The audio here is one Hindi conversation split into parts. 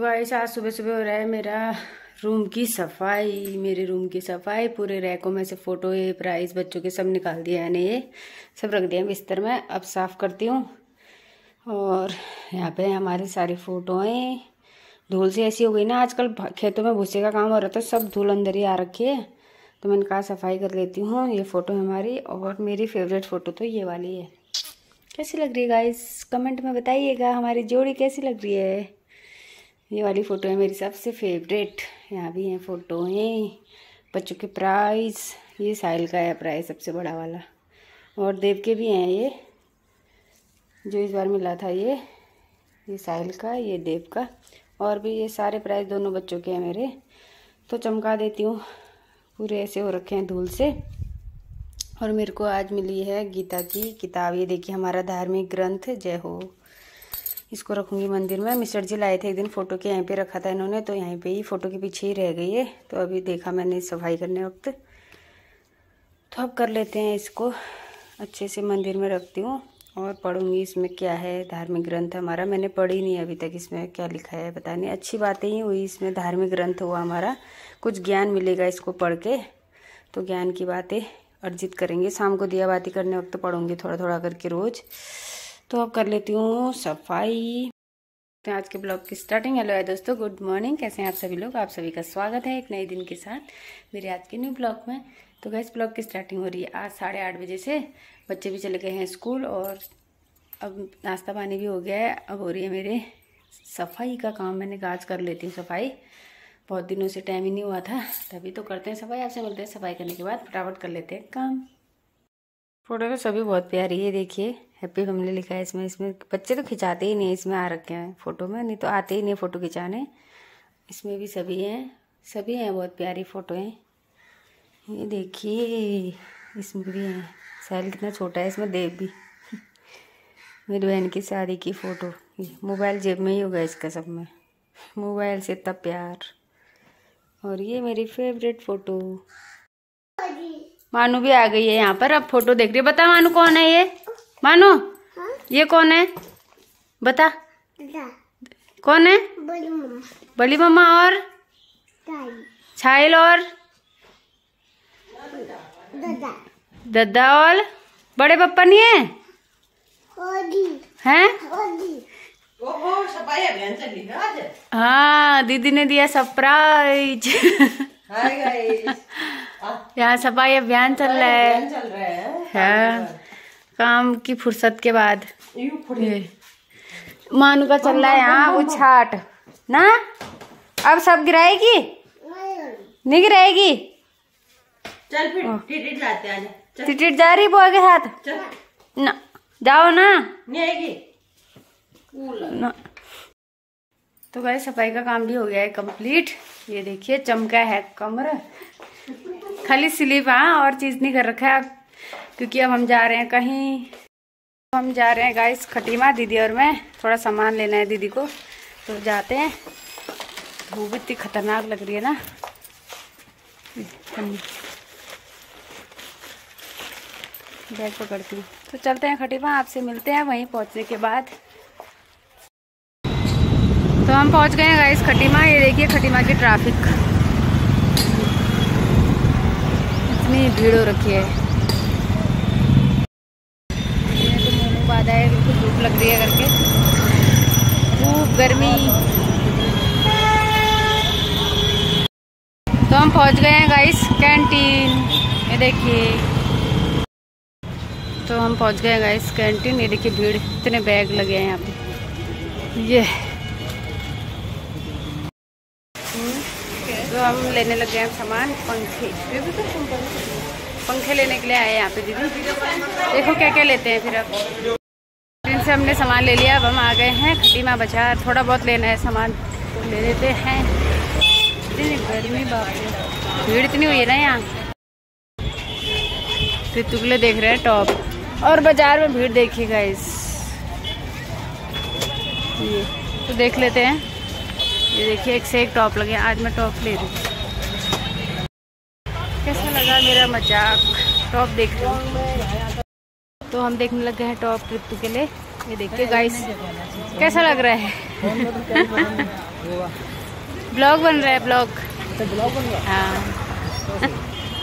गाइस आज सुबह सुबह हो रहा है मेरा रूम की सफ़ाई, मेरे रूम की सफ़ाई, पूरे रैकों में से फ़ोटो, ये प्राइस बच्चों के सब निकाल दिया मैंने ये। सब रख दिया बिस्तर में, अब साफ़ करती हूँ। और यहाँ पे हमारी सारी फ़ोटोएँ। धूल से ऐसी हो गई ना, आजकल खेतों में भूसे का काम हो रहा था, सब धूल अंदर ही आ रखी है। तो मैंने कहा सफ़ाई कर लेती हूँ, ये फ़ोटो हमारी। और मेरी फेवरेट फ़ोटो तो ये वाली है। कैसी लग रही है गाइस कमेंट में बताइएगा, हमारी जोड़ी कैसी लग रही है? ये वाली फ़ोटो है मेरी सबसे फेवरेट यहाँ भी हैं फ़ोटो हैं। बच्चों के प्राइस ये साहिल का है प्राइस सबसे बड़ा वाला। और देव के भी हैं ये। जो इस बार मिला था ये। ये साहिल का, ये देव का। और भी ये सारे प्राइस दोनों बच्चों के हैं मेरे। तो चमका देती हूँ। पूरे ऐसे हो रखे हैं धूल से। और मेरे को आज मिली है गीता की किताब। ये देखिए, हमारा धार्मिक ग्रंथ, जय हो। इसको रखूँगी मंदिर में। मिस्टर जी लाए थे एक दिन, फ़ोटो के यहीं पे रखा था इन्होंने तो यहीं पे ही फ़ोटो के पीछे ही रह गई है। तो अभी देखा मैंने सफ़ाई करने वक्त। तो अब कर लेते हैं इसको। अच्छे से मंदिर में रखती हूँ और पढ़ूँगी इसमें क्या है, धार्मिक ग्रंथ हमारा। मैंने पढ़ी नहीं अभी तक इसमें क्या लिखा है, पता नहीं। अच्छी बातें ही हुई इसमें, धार्मिक ग्रंथ हुआ हमारा। कुछ ज्ञान मिलेगा इसको पढ़ के। तो ज्ञान की बातें अर्जित करेंगे। शाम को दिया बाती करने वक्त पढ़ूँगी थोड़ा थोड़ा करके रोज़। तो अब कर लेती हूँ सफ़ाई। तो आज के ब्लॉग की स्टार्टिंग। हेलो है दोस्तों, गुड मॉर्निंग। कैसे हैं आप सभी लोग? आप सभी का स्वागत है एक नए दिन के साथ मेरे आज के न्यू ब्लॉग में। तो गैस ब्लॉग की स्टार्टिंग हो रही है आज साढ़े आठ बजे से। बच्चे भी चले गए हैं स्कूल और अब नाश्ता पानी भी हो गया है। अब हो रही है मेरे सफ़ाई का काम। मैंने आज कर लेती हूँ सफ़ाई। बहुत दिनों से टाइम ही नहीं हुआ था। तभी तो करते हैं सफ़ाई। आपसे मिलते हैं सफ़ाई करने के बाद। फटाफट कर लेते हैं काम। फ़ोटो सभी बहुत प्यारी है, देखिए। हैप्पी फैमिली लिखा है इसमें। इसमें बच्चे तो खिंचाते ही नहीं, इसमें आ रखे हैं फ़ोटो में। नहीं तो आते ही नहीं फ़ोटो खिंचाने। इसमें भी सभी हैं। सभी हैं, बहुत प्यारी फ़ोटो हैं। ये देखिए, इसमें भी हैं। सैल कितना छोटा है, इसमें देव भी। मेरी बहन की शादी की फ़ोटो। मोबाइल जेब में ही होगा इसका सब में। मोबाइल से इतना प्यार। और ये मेरी फेवरेट फ़ोटो। मानू भी आ गई है यहाँ पर। अब फ़ोटो देख रही है। बता मानू कौन है ये? मानो हाँ? ये कौन है? बता। कौन है? बली मम्मा और? छाइल और? दद्दा और? बड़े पप्पा नहीं है? हैं? हाँ दीदी ने दिया सरप्राइज़। यहाँ सफ़ाई अभियान चल रहा है। चल रहा है। हाँ। काम की फुर्सत के बाद। मानू का चल रहा है यहाँ वो छाट। ना? अब सब गिराएगी? नहीं गिराएगी? चल फिर टिकट जा रही बुआ के साथ ना। जाओ ना। नहीं आएगी। ना। तो भाई सफ़ाई का काम भी हो गया है कंप्लीट। ये देखिए, चमका है कमर। खाली स्लीप हाँ और चीज़ नहीं कर रखा है क्योंकि अब हम जा रहे हैं कहीं। हम जा रहे हैं गाइस, खटीमा दीदी और मैं। थोड़ा सामान लेना है दीदी को। तो जाते हैं। धूप इतनी खतरनाक लग रही है ना। बैग पकड़ती हूँ। तो चलते हैं खटीमा, आपसे मिलते हैं वहीं पहुँचने के बाद। तो हम पहुँच गए हैं गाइस खटीमा। ये देखिए खटीमा की ट्रैफ़िक इतनी भीड़ हो रखी है। ज़्यादा है बिल्कुल धूप लग रही है करके धूप गर्मी तो हम पहुँच गए हैं गाइस कैंटीन ये देखिए। तो हम पहुँच गए गाइस कैंटीन ये देखिए भीड़, इतने बैग लगे हैं यहाँ पे। ये। तो हम लेने लगे हैं सामान, पंखे। पंखे लेने के लिए आए यहाँ पे दीदी। देखो क्या क्या लेते हैं फिर अब। से हमने सामान ले लिया, अब हम आ गए हैं खटीमा बाज़ार। थोड़ा बहुत लेना है सामान तो ले लेते हैं। इतनी गर्मी बाप भीड़ इतनी हुई है ना यहाँ। फिर तुगले देख रहे हैं टॉप। और बाज़ार में भीड़ इस ये तो देख लेते हैं। ये देखिए, एक से एक टॉप लगे आज मैं टॉप ले रही हूँ। कैसा लगा मेरा मज़ाक? टॉप देख रही हूँ। तो हम देखने लगे हैं टॉप ऋतु के लिए। ये देखिए गाइस कैसा लग रहा है? ब्लॉग बन रहा है ब्लॉग हाँ।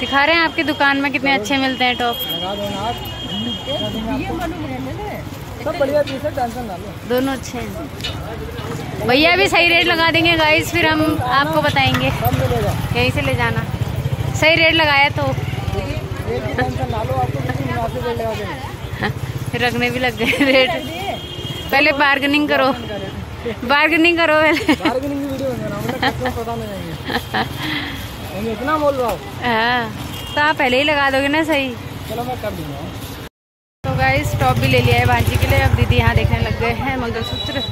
दिखा रहे हैं आपकी दुकान में कितने अच्छे मिलते हैं टॉप सब बढ़िया पीस है टेंशन ना लो। दोनों अच्छे हैं। भैया भी सही रेट लगा देंगे गाइस फिर हम आपको बताएँगे। यहीं से ले जाना। सही रेट लगाया तो। रखने भी लग गए रेट पहले बार्गेनिंग करो। बार्गेनिंग करो पहले। बार्गेनिंग की वीडियो बनाना कस्टमर पता नहीं रहेंगे मैं इतना बोल रहा हूँ। हाँ तो आप पहले ही लगा दोगे ना सही। चलो मैं कर दूँगा। गाइस टॉप भी ले लिया है भांजी के लिए। अब दीदी यहाँ देखने लग गए हैं मंगलसूत्र।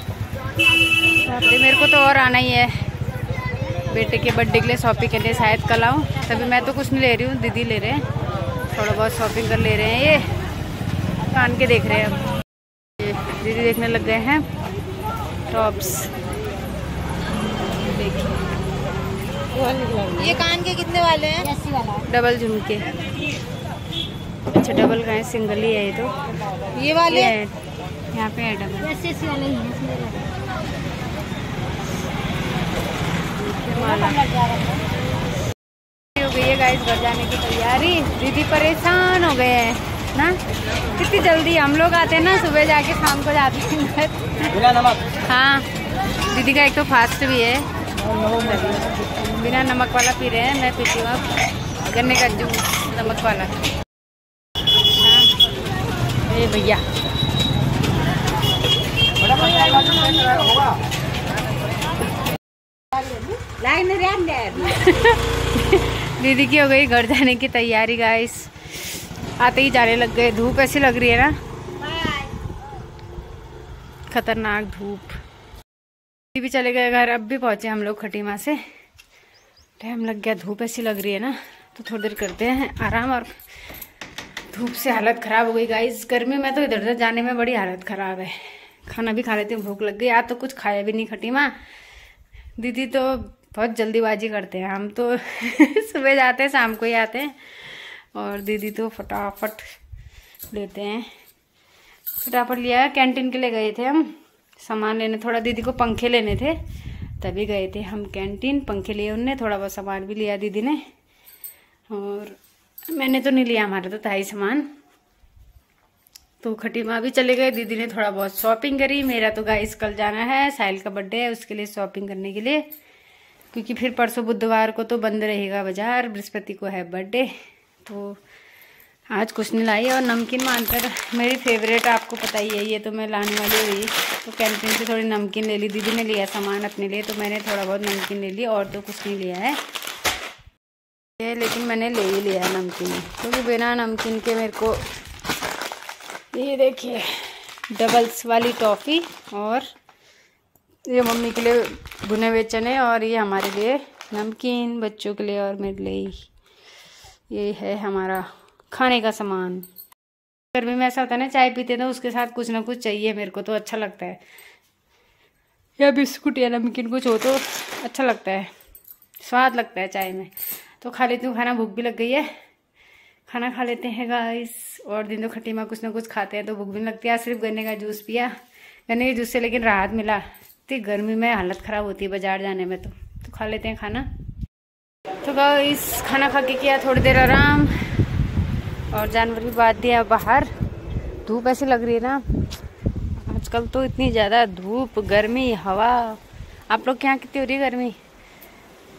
मेरे को तो और आना ही है। बेटे के बर्थडे के लिए शॉपिंग करने शायद कल आऊँ। तभी मैं तो कुछ नहीं ले रही हूँ दीदी ले रहे हैं। थोड़ा बहुत शॉपिंग कर ले रहे हैं ये। कान के देख रहे हैं अब। ये दीदी देखने लग गए हैं। टॉप्स देखिए ये कान के कितने वाले हैं? डबल झुमके। अच्छा डबल का है सिंगल ही है ये तो। ये वाले? ये यहाँ पे है डबल हो गई है गाइस घर जाने की तैयारी। दीदी परेशान हो गए हैं ना? कितनी जल्दी हम लोग आते हैं ना सुबह जाके शाम को जाते हैं बिना नमक? हाँ दीदी का एक तो फास्ट भी है। बिना नमक वाला पी रहे हैं मैं पीती हूँ अब। गन्ने का जूस नमक वाला। ये भैया। दीदी की हो गई घर जाने की तैयारी गाइस आते ही जाने लग गए। धूप ऐसी लग रही है ना? खतरनाक धूप। दीदी भी चले गए घर अब भी पहुँचे हम लोग खटीमा से। टाइम लग गया धूप ऐसी लग रही है ना? तो थोड़ी देर करते हैं आराम और धूप से हालत खराब हो गई गाइस गर्मी में तो इधर उधर जाने में बड़ी हालत खराब है। खाना भी खा लेती हूँ, भूख लग गई। आज तो कुछ खाया भी नहीं खटी माँ। दीदी तो बहुत जल्दीबाजी करते हैं। हम तो सुबह जाते हैं, शाम को ही आते हैं। और दीदी तो फटाफट लेते हैं। फटाफट लिया कैंटीन के लिए गए थे हम। सामान लेने, थोड़ा दीदी को पंखे लेने थे, तभी गए थे हम कैंटीन पंखे लिए उनने, थोड़ा बहुत सामान भी लिया दीदी ने। और मैंने तो नहीं लिया, हमारा तो था ही सामान। तो खटीमा भी चले गए, दीदी ने थोड़ा बहुत शॉपिंग करी। मेरा तो गाइस कल जाना है, साहिल का बर्थडे है, उसके लिए शॉपिंग करने के लिए। क्योंकि फिर परसों बुधवार को तो बंद रहेगा बाज़ार, बृहस्पति को है बर्थडे तो आज कुछ नहीं लाई और नमकीन मानकर मेरी फेवरेट आपको पता ही है, ये तो मैं लाने वाली हुई तो कैंटीन से थोड़ी नमकीन ले ली, दीदी ने लिया सामान अपने लिए तो मैंने थोड़ा बहुत नमकीन ले ली, और तो कुछ नहीं लिया है। ये लेकिन मैंने ले ही लिया है नमकीन। क्योंकि बिना नमकीन के मेरे को ये देखिए डबल्स वाली टॉफ़ी और ये मम्मी के लिए भुने हुए चने और ये हमारे लिए नमकीन, बच्चों के लिए और मेरे लिए ये है हमारा खाने का सामान। गर्मी में ऐसा होता है ना, चाय पीते तो उसके साथ कुछ ना कुछ चाहिए, मेरे को तो अच्छा लगता है। या बिस्कुट या नमकीन कुछ हो तो अच्छा लगता है। स्वाद लगता है चाय में। तो खा लेती हूँ, खाना भूख भी लग गई है। खाना खा लेते हैं गाइस और दिन तो खट्टी माँ कुछ ना कुछ खाते हैं तो भूख भी नहीं लगती। है सिर्फ़ गन्ने का जूस पिया। गन्ने के जूस से लेकिन राहत मिला। इतनी गर्मी में हालत ख़राब होती है बाज़ार जाने में तो। तो खा लेते हैं खाना। तो गाइस खाना खा के किया थोड़ी देर आराम। और जानवर भी बाँध दिया बाहर। धूप ऐसी लग रही है ना। आजकल तो इतनी ज़्यादा धूप, गर्मी, हवा। आप लोग के यहाँ कितनी हो रही है गर्मी?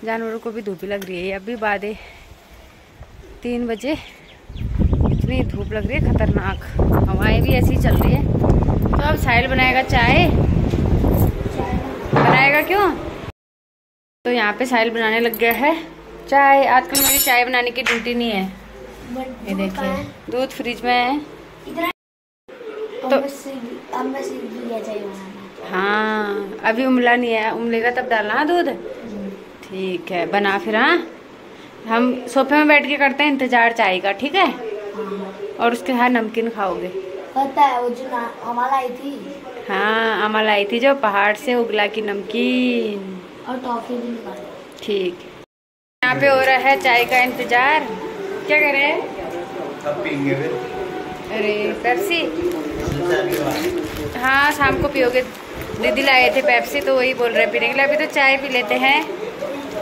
जानवरों को भी धूप ही लग रही है। अभी बादे तीन बजे। इतनी धूप लग रही है खतरनाक। हवाएँ भी ऐसी चल रही है। तो अब साहिल बनाएगा चाय। बनाएगा क्यों? तो यहाँ पे साहिल बनाने लग गया है। चाय आजकल मेरी चाय बनाने की ड्यूटी नहीं है। ये देखिए दूध फ्रिज में है। तो हाँ अभी उमला नहीं है। उमलेगा तब डालना दूध? ठीक है बना फिर हाँ? हम सोफे में बैठ के करते हैं इंतज़ार चाय का ठीक है? और उसके साथ नमकीन खाओगे। पता है वो जो हमारा आई थी। हाँ अमल आई थी जो पहाड़ से उगला की नमकीन। और टॉफी भी ठीक। यहाँ पे हो रहा है चाय का इंतज़ार। क्या कर रहे हैं? अब पीएँगे फिर अरे पेप्सी? हाँ शाम को पियोगे। दीदी लाए थे पेप्सी तो वही बोल रहे पीने के लिए। अभी तो चाय पी लेते हैं।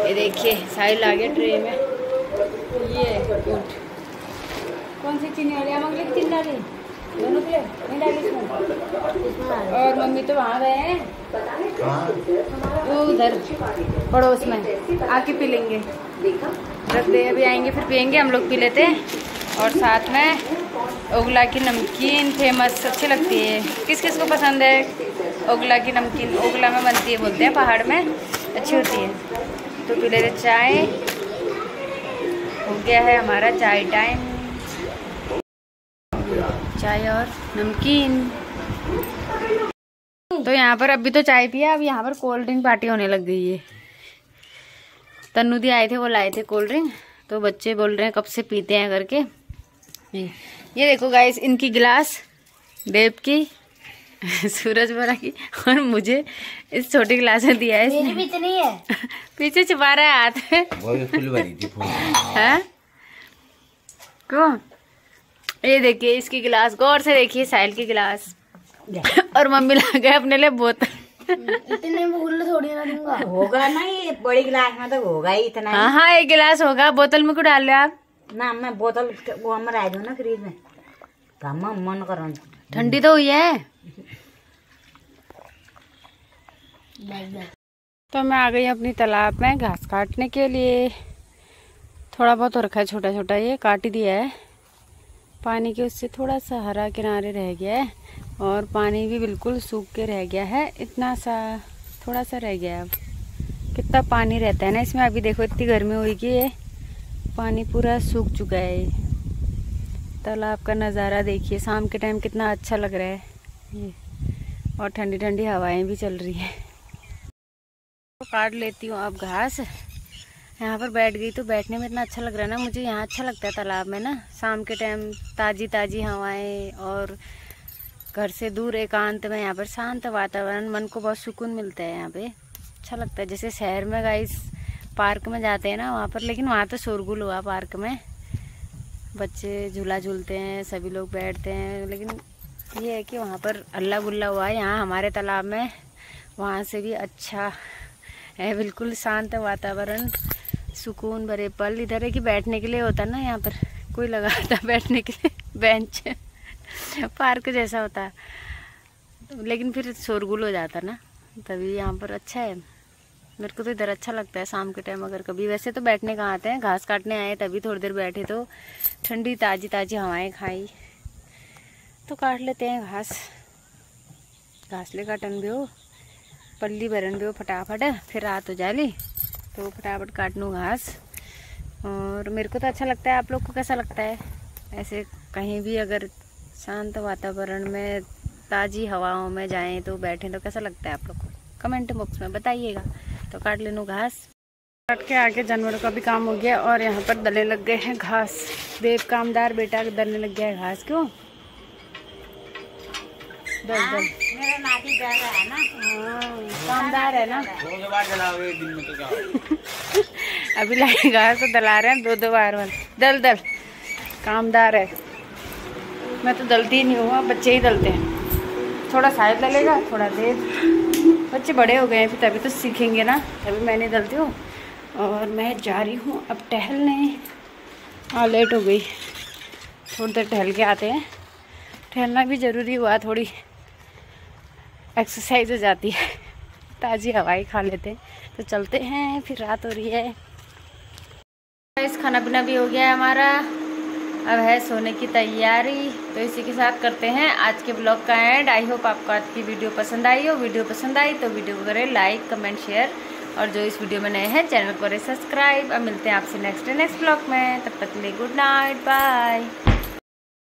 ये देखिए साहिल आ गया ट्रे में। ये गुड कौन सी चीनी वाली? अमंगली की चीनी डाली। दोनों के? नहीं डाली इसमें। और मम्मी तो वहाँ गए हैं। वो उधर पड़ोस में। आके पी लेंगे। रख दे अभी आएँगे फिर पियेंगे। हम लोग पी लेते हैं। और साथ में ओगला की नमकीन फ़ेमस अच्छी लगती है। किस किस को पसंद है? ओगला की नमकीन ओगला में बनती है बोलते हैं पहाड़ में। अच्छी होती है। तो पी चाय। हो गया है हमारा चाय टाइम। चाय और नमकीन। तो यहाँ पर अभी तो चाय पिया, अब यहाँ पर कोल्ड ड्रिंक पार्टी होने लग गई है। तन्नू दी आए थे, वो लाए थे कोल्ड ड्रिंक। तो बच्चे बोल रहे हैं, कब से पीते हैं करके? ये देखो गाइस इनकी गिलास, देव की। सूरज बरा की और मुझे इस छोटी गिलास में दिया है मेरी भी इतनी है। पीछे छुपा रहा है हाथ। में क्यों ये देखिए इसकी गिलास गौर से देखिए साहिल की गिलास। और मम्मी ला गए अपने लिए बोतल। इतने थोड़ी ना दूँगा। होगा ना ये बड़ी गिलास में तो होगा ही इतना हाँ। हाँ एक गिलास होगा बोतल में क्यों डाल रहे आप? ना मैं बोतल वो हम रह दो ना फ्रीज में। तो मन कर। ठंडी तो हुई है। तो मैं आ गई अपनी तालाब में घास काटने के लिए। थोड़ा बहुत रखा है छोटा छोटा ये काट ही दिया है। पानी के उससे थोड़ा सा हरा किनारे रह गया है और पानी भी बिल्कुल सूख के रह गया है। इतना सा थोड़ा सा रह गया है अब। कितना पानी रहता है ना इसमें? अभी देखो, इतनी गर्मी हुई कि ये पानी पूरा सूख चुका है। तालाब का नज़ारा देखिए, शाम के टाइम कितना अच्छा लग रहा है। ये और ठंडी ठंडी हवाएँ भी चल रही हैं। तो काट लेती हूँ अब घास। यहाँ पर बैठ गई तो बैठने में इतना अच्छा लग रहा है ना, मुझे यहाँ अच्छा लगता है तालाब में ना। शाम के टाइम ताज़ी ताज़ी हवाएँ और घर से दूर एकांत में यहाँ पर शांत वातावरण, मन को बहुत सुकून मिलता है यहाँ पे। अच्छा लगता है, जैसे शहर में गाइस पार्क में जाते हैं ना वहाँ पर, लेकिन वहाँ तो शोरगुल हुआ पार्क में। बच्चे झूला झूलते हैं, सभी लोग बैठते हैं, लेकिन ये है कि वहाँ पर अल्लाह गुल्ला हुआ है। यहाँ हमारे तालाब में वहाँ से भी अच्छा है, बिल्कुल शांत वातावरण, सुकून भरे पल। इधर है कि बैठने के लिए होता ना यहाँ पर, कोई लगा था बैठने के लिए, बेंच, पार्क जैसा होता लेकिन फिर शोरगुल हो जाता ना, तभी यहाँ पर अच्छा है। मेरे को तो इधर अच्छा लगता है, शाम के टाइम अगर कभी। वैसे तो बैठने कहाँ आते हैं? घास काटने आए तभी थोड़ी देर बैठे तो ठंडी ताज़ी ताज़ी हवाएँ खाई। तो काट लेते हैं घास। घास ले काटन भी हो, पल्ली भरन भी हो फटाफट, फिर रात हो जाली तो फटाफट काट लूँ घास। और मेरे को तो अच्छा लगता है, आप लोग को कैसा लगता है? ऐसे कहीं भी अगर शांत वातावरण में, ताज़ी हवाओं में जाएँ तो बैठें तो कैसा लगता है आप लोग को? कमेंट बॉक्स में बताइएगा। तो काट ले लूँ घास। काट के आगे जानवरों का भी काम हो गया और यहाँ पर दलने लग गए हैं घास। देव कामदार बेटा दलने लग गया है घास, क्यों? दल दल मेरा डर है ना। हाँ, कामदार है ना। अभी लगेगा तो दला रहे हैं दो दो बार बार दल दल कामदार है। मैं तो दलती नहीं हूँ बच्चे ही दलते हैं। थोड़ा शायद दलेगा थोड़ा देर। बच्चे बड़े हो गए हैं फिर तभी तो सीखेंगे ना। तभी मैं नहीं दलती हूँ। और मैं जा रही हूँ अब टहलने। हाँ लेट हो गई। थोड़ी देर टहल के आते हैं। टहलना भी ज़रूरी हुआ थोड़ी। एक्सरसाइज हो जाती है। ताज़ी हवाई खा लेते हैं। तो चलते हैं, फिर रात हो रही है। इस खाना पीना भी हो गया है हमारा। अब है सोने की तैयारी। तो इसी के साथ करते हैं आज के ब्लॉग का एंड आई होप आपको आज की वीडियो पसंद आई हो। वीडियो पसंद आई तो वीडियो को करें लाइक कमेंट शेयर और जो इस वीडियो में नए हैं, चैनल को करें सब्सक्राइब अब मिलते हैं आपसे नेक्स्ट नेक्स्ट ब्लॉग में। तब तक के लिए गुड नाइट बाय